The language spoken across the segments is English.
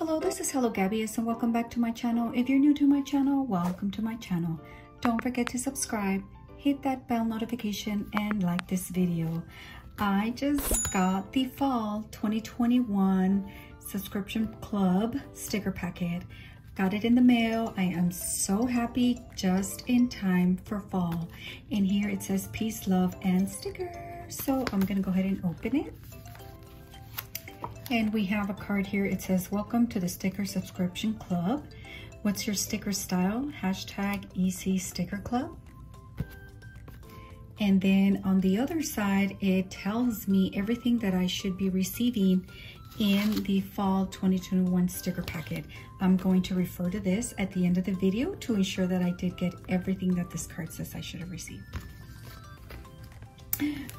Hello, this is Hellogabbiest and welcome back to my channel. If you're new to my channel, welcome to my channel. Don't forget to subscribe, hit that bell notification and like this video. I just got the fall 2021 subscription club sticker packet. Got it in the mail. I am so happy just in time for fall. In here it says peace, love, and stickers. So I'm gonna go ahead and open it. And we have a card here. It says, welcome to the sticker subscription club. What's your sticker style? Hashtag EC Sticker Club. And then on the other side, it tells me everything that I should be receiving in the fall 2021 sticker packet. I'm going to refer to this at the end of the video to ensure that I did get everything that this card says I should have received.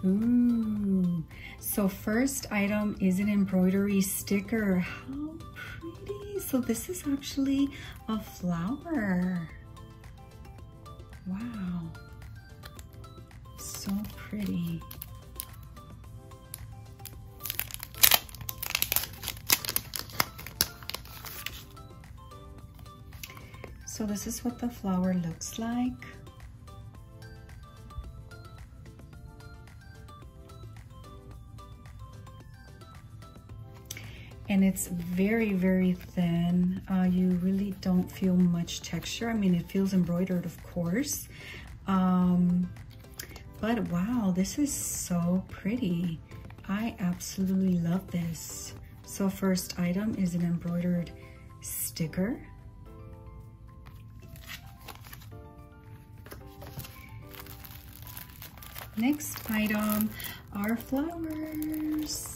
Ooh, so first item is an embroidery sticker. How pretty. So this is actually a flower. Wow. So pretty. So this is what the flower looks like. And it's very very thin. Uh, you really don't feel much texture. I mean it feels embroidered of course. Um, but wow this is so pretty. I absolutely love this. So first item is an embroidered sticker. Next item are flowers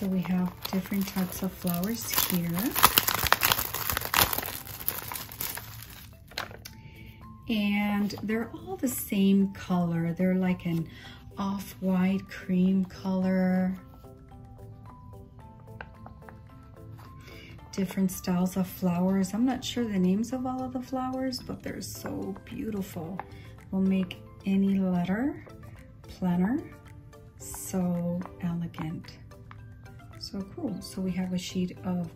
so we have different types of flowers here. And they're all the same color. They're like an off-white cream color. Different styles of flowers. I'm not sure the names of all of the flowers, but they're so beautiful. We'll make any letter planner so. So cool. So we have a sheet of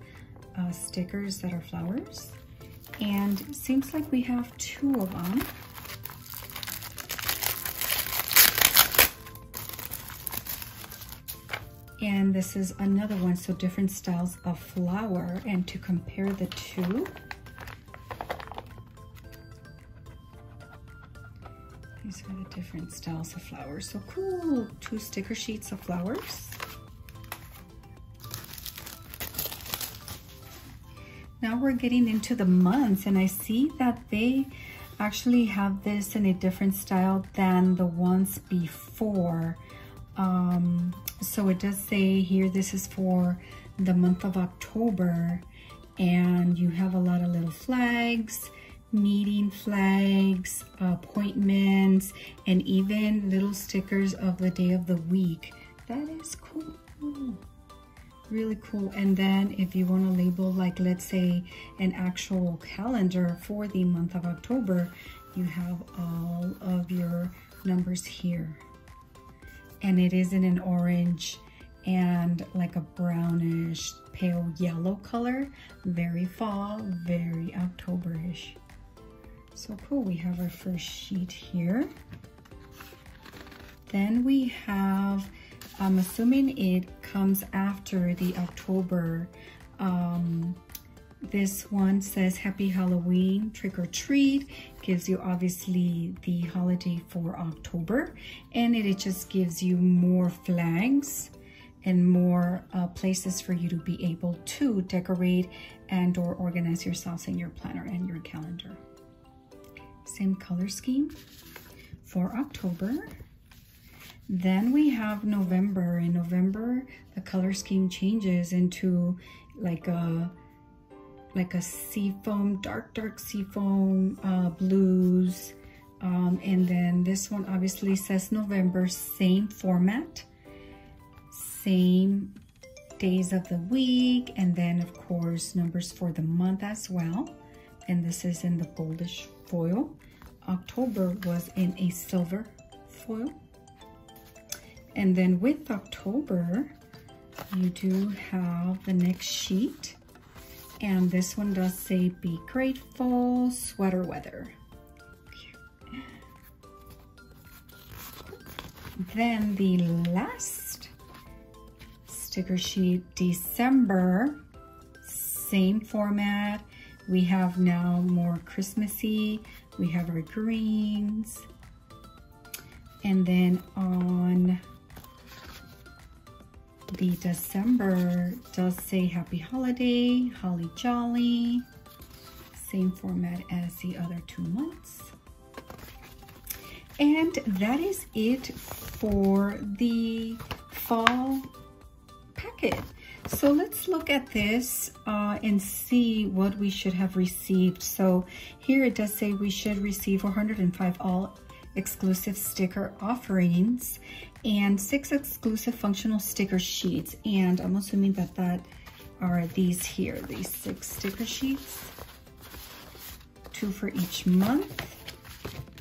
uh, stickers that are flowers. And seems like we have two of them. And this is another one, so different styles of flower. And to compare the two, these are the different styles of flowers. So cool, two sticker sheets of flowers. We're getting into the months and I see that they actually have this in a different style than the ones before. Um, so it does say here, this is for the month of October and you have a lot of little flags, meeting flags, appointments, and even little stickers of the day of the week. That is cool really cool. And then if you want to label like let's say an actual calendar for the month of October you have all of your numbers here. And it is in an orange and like a brownish pale yellow color. Very fall very Octoberish. So cool. We have our first sheet here. Then we have I'm assuming it comes after the October. Um, this one says Happy Halloween, trick or treat. Gives you obviously the holiday for October. And it, it just gives you more flags and more uh, places for you to be able to decorate and or organize yourselves in your planner and your calendar. Same color scheme for October. Then we have November. In November, the color scheme changes into like a like a seafoam, dark, dark seafoam uh, blues. Um, and then this one obviously says November, same format, same days of the week, and then of course numbers for the month as well. And this is in the goldish foil. October was in a silver foil. And then with October, you do have the next sheet. And this one does say, be grateful, sweater weather. Then the last sticker sheet, December, same format. We have now more Christmassy. We have our greens. And then on the December does say happy holiday, holly jolly. Same format as the other two months. And that is it for the fall packet. So let's look at this uh, and see what we should have received. So here it does say we should receive 405 all exclusive sticker offerings and six exclusive functional sticker sheets. And I'm assuming that that are these here, these six sticker sheets, two for each month.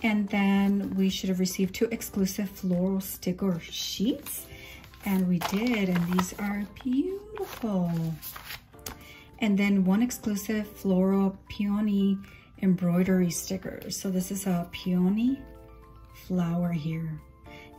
And then we should have received two exclusive floral sticker sheets. And we did, and these are beautiful. And then one exclusive floral peony embroidery sticker. So this is a peony flower here.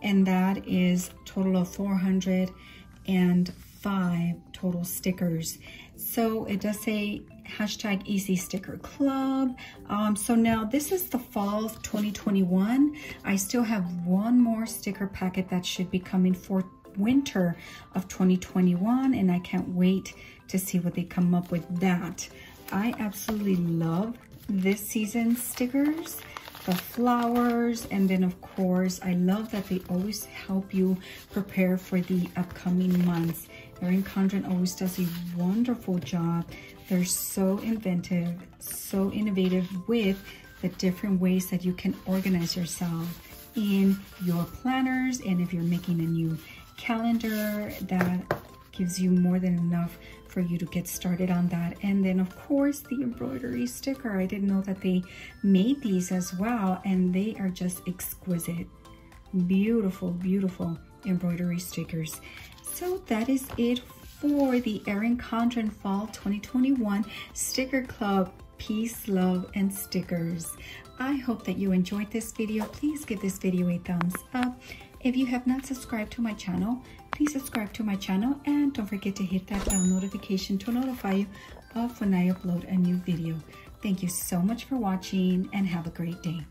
And that is total of 405 total stickers. So it does say hashtag EC sticker club. Um, so now this is the fall of 2021. I still have one more sticker packet that should be coming for winter of 2021 and I can't wait to see what they come up with that. I absolutely love this season's stickers the flowers. And then of course I love that they always help you prepare for the upcoming months. Erin Condren always does a wonderful job. They're so inventive so innovative with the different ways that you can organize yourself in your planners. And if you're making a new calendar that gives you more than enough for you to get started on that. And then of course the embroidery sticker. I didn't know that they made these as well and they are just exquisite. Beautiful, beautiful embroidery stickers. So that is it for the Erin Condren Fall 2021 Sticker Club Peace, Love, and Stickers. I hope that you enjoyed this video. Please give this video a thumbs up. If you have not subscribed to my channel, please subscribe to my channel and don't forget to hit that bell notification to notify you of when I upload a new video. Thank you so much for watching and have a great day.